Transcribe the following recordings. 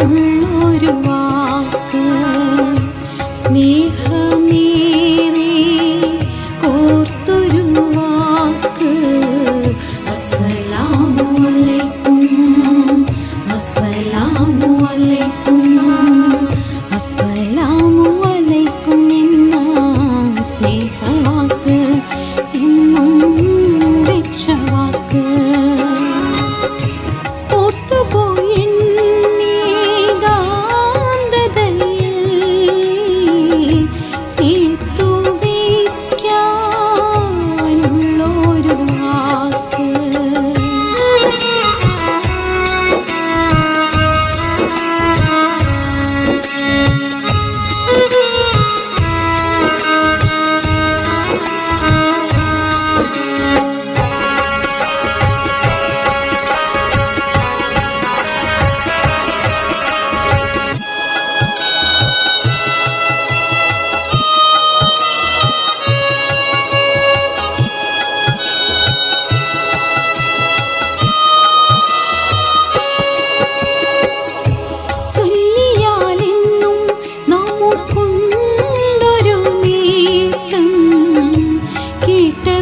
Mm-hmm.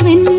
കേട്ടവൻ